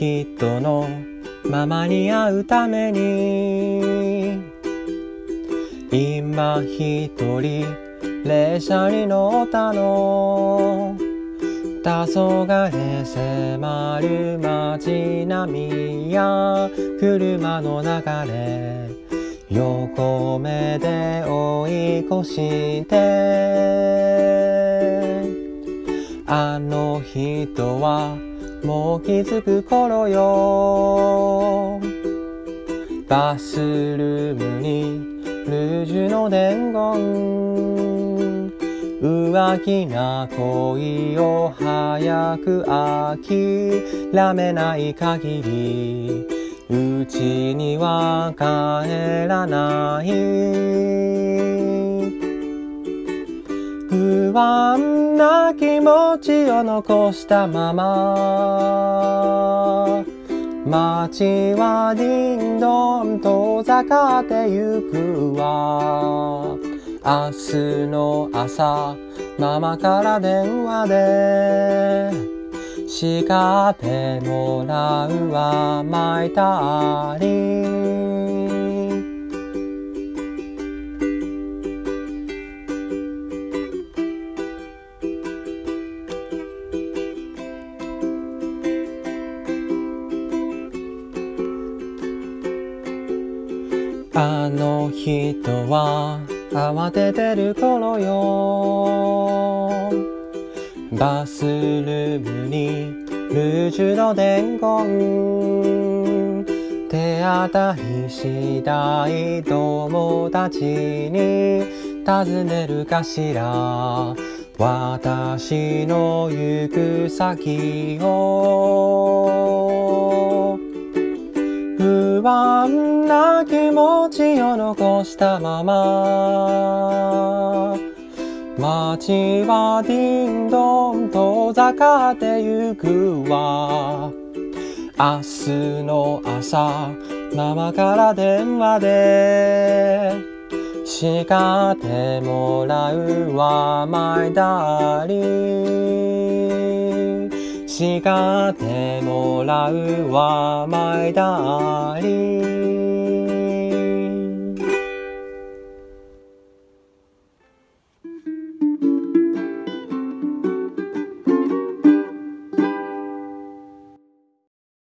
人のままに会うために。今一人列車に乗ったの。黄昏迫る街並みや車の流れ。横目で追い越して。あの人はもう気づく頃よ。バスルームにルージュの伝言。浮気な恋を早く諦めない限り。うちには帰らない。不安な気持ちを残したまま。街はディンドン遠ざかってゆくわ。明日の朝ママから電話で。叱ってもらうわマイタリあの人は慌ててる頃よ。バスルームにルージュの伝言。手当たり次第友達に尋ねるかしら。私の行く先を。不安な気持ちを残したまま。街はディンドン遠ざかってゆくわ。明日の朝ママから電話で。叱ってもらうわマイダーリン叱ってもらうは前だり。